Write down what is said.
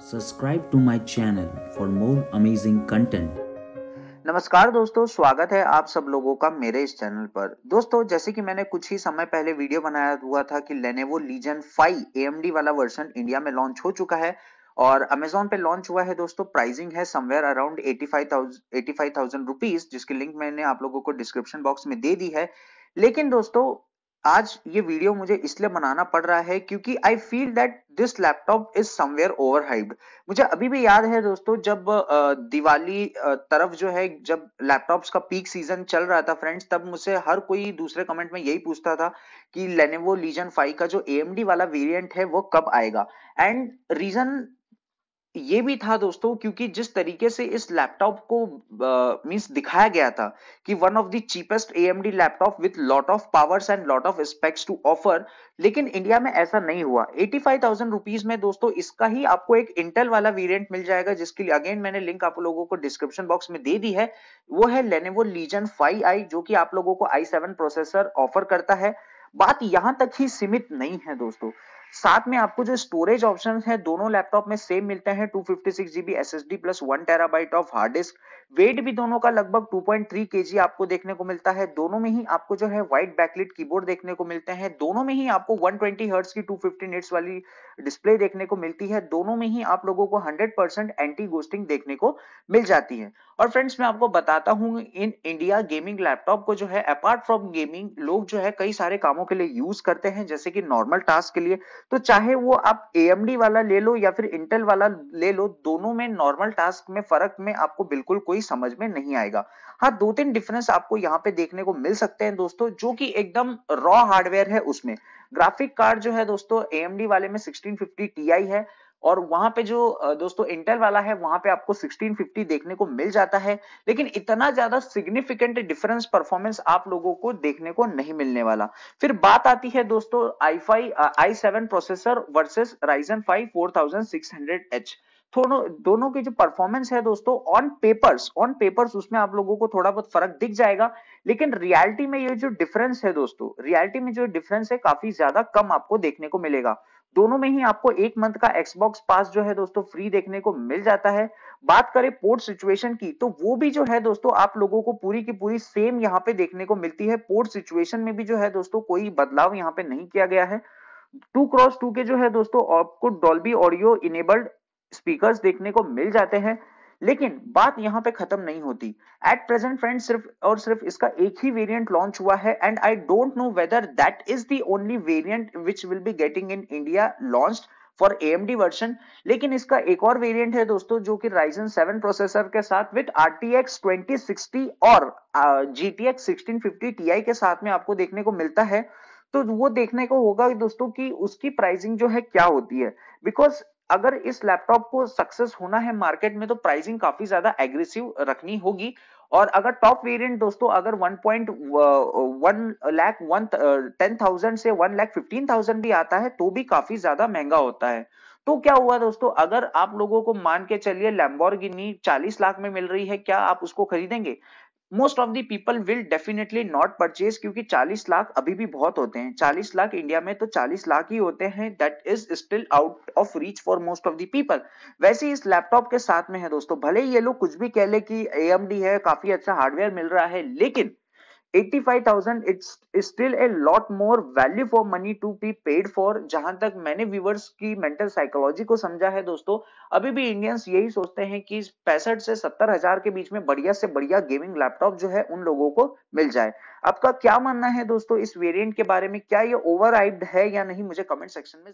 Subscribe to my channel for more amazing content. नमस्कार दोस्तों स्वागत है आप सब लोगों का मेरे इस चैनल पर दोस्तों जैसे कि मैंने कुछ ही समय पहले वीडियो बनाया हुआ था कि लेनेवो लीजन 5 AMD वाला वर्जन इंडिया में लॉन्च हो चुका है और अमेजोन पे लॉन्च हुआ है दोस्तों प्राइसिंग है समवेयर अराउंड 85,000 85,000 रुपीस जिसकी लिंक मैंने आप लोगों को डिस्क्रिप्शन बॉक्स में दे दी है लेकिन दोस्तों आज ये वीडियो मुझे इसलिए बनाना पड़ रहा है क्योंकि I feel that this laptop is somewhere over hyped मुझे अभी भी याद है दोस्तों, जब दिवाली तरफ़ जो है, जब लैपटॉप्स का पीक सीज़न चल रहा था फ्रेंड्स तब मुझसे हर कोई दूसरे कमेंट में यही पूछता था कि लेनेवो लीजन फाइव का जो एएमडी वाला वेरियंट है, वो कब आएगा? एंड रीजन ये भी था दोस्तों क्योंकि जिस तरीके से इस लैपटॉप को मींस दिखाया गया था कि one of the cheapest AMD laptop with lot of powers and lot of specs to offer लेकिन इंडिया में ऐसा नहीं हुआ। 85,000 रुपीस में दोस्तों इसका ही आपको एक इंटेल वाला वेरिएंट मिल जाएगा जिसके लिए अगेन मैंने लिंक आप लोगों को डिस्क्रिप्शन बॉक्स में दे दी है। वो है लेनेवो लीजन 5i जो कि आप लोगों को i7 प्रोसेसर ऑफ़र करता है। बात यहाँ तक ही सीमित नहीं है दोस्तों। साथ में आपको जो स्टोरेज ऑप्शन है, दोनों लैपटॉप में सेम मिलते हैं two fifty six GB S S D plus one terabyte of hard disk weight भी दोनों का लगभग 2.3 केजी आपको देखने को मिलता है। दोनों में ही आपको जो है व्हाइट बैकलिट कीबोर्ड देखने को मिलते हैं। दोनों में ही आपको 120 हर्ट्ज की 250 निट्स वाली डिस्प्ले देखने को मिलती है। दोनों में ही आप लोगों को 100% एंटी गोस्टिंग देखने को मिल जाती है। और फ्रेंड्स मैं आपको बताता हूँ, इन इंडिया गेमिंग लैपटॉप को जो है अपार्ट फ्रॉम गेमिंग लोग जो है कई सारे कामों के लिए यूज़ करते हैं, जैसे कि नॉर्मल टास्क के लिए। तो चाहे वो आप एएमडी वाला ले लो या फिर इंटेल वाला ले लो, दोनों में नॉर्मल टास्क में फ़र्क में आपको बिल्कुल कोई समझ में नहीं आएगा। हाँ दो तीन डिफरेंस आपको यहाँ पे देखने को मिल सकते हैं दोस्तों, जो कि एकदम रॉ हार्डवेयर है उसमें। ग्राफिक कार्ड जो है दोस्तों एएमडी वाले में 1650 Ti है और वहाँ पे जो दोस्तों इंटेल वाला है, वहाँ पे आपको 1650 देखने को मिल जाता है। लेकिन इतना ज़्यादा सिग्निफिकेंट डिफरेंस परफॉर्मेंस आप लोगों को देखने को नहीं मिलने वाला। फिर बात आती है दोस्तों I five I seven processor versus Ryzen five four thousand six hundred H दोनों दोनों की जो परफॉर्मेंस है दोस्तों ऑन पेपर्स ऑन पेपर्स उसमें आप लोगों को थोड़ा बहुत फ़र्क दिख जाएगा, लेकिन रियलिटी में ये जो डिफरेंस है दोस्तों रियलिटी में जो डिफरेंस है काफ़ी ज़्यादा कम आपको देखने को मिलेगा। दोनों में ही आपको एक मंथ का एक्सबॉक्स पास जो है दोस्तों फ्री देखने को मिल जाता है। बात करें पोर्ट सिचुएशन की तो वो भी जो है दोस्तों, आप लोगों को पूरी की पूरी सेम यहाँ पे देखने को मिलती है। पोर्ट सिचुएशन में भी जो है दोस्तों, कोई बदलाव यहाँ पे नहीं किया गया है। टू क्रॉस टू के जो है दोस्तों, आपको डॉल्बी ऑडियो इनेबल्ड स्पीकर्स देखने को मिल जाते हैं लेकिन बात यहाँ पे खत्म नहीं होती। एट प्रेजेंट फ्रेंड सिर्फ़ और सिर्फ़ इसका एक ही वेरिएंट लॉन्च हुआ है and I don't know whether that is the only variant which will be getting in India launched for AMD version लेकिन इसका एक और वेरिएंट है दोस्तों जो कि Ryzen 7 प्रोसेसर के साथ विद RTX 2060 और uh, GTX 1650 Ti के साथ में आपको देखने को मिलता है। तो वो देखने को होगा दोस्तों कि उसकी प्राइसिंग जो है क्या होती है। बिकॉज़ अगर इस लैपटॉप को सक्सेस होना है मार्केट में तो प्राइसिंग काफ़ी ज़्यादा एग्रेसिव रखनी होगी। और अगर टॉप वेरिएंट दोस्तों, अगर 1.1 लाख वन टेन थाउज़ेंड से 1 लाख फिफ्टीन थाउज़ेंड भी आता है तो भी काफ़ी ज़्यादा महँगा होता है। तो क्या हुआ दोस्तों, अगर आप लोगों को मान के चलिए लैम्बोर्गिनी 40 लाख में मिल रही है, क्या आप उसको खरीदेंगे? Most of the people will definitely not purchase क्योंकि 40 लाख अभी भी बहुत होते हैं। 40 लाख इंडिया में तो 40 लाख ही होते हैं। That is still out of reach for most of the people वैसे इस लैपटॉप के साथ में है दोस्तों। भले ही ये लोग कुछ भी कह ले कि ए है, काफ़ी अच्छा हार्डवेयर मिल रहा है, लेकिन 85,000 it's still a lot more value for money to be paid for जहाँ तक मैंने की मेंटल साइकोलॉजी को समझा है दोस्तों। अभी भी इंडियंस यही सोचते हैं कि पैंसठ से सत्तर हज़ार के बीच में बढ़िया से बढ़िया गेमिंग लैपटॉप जो है उन लोगों को मिल जाए। आपका क्या मानना है दोस्तों इस वेरिएंट के बारे में? क्या ये ओवर है या नहीं? मुझे कमेंट सेक्शन में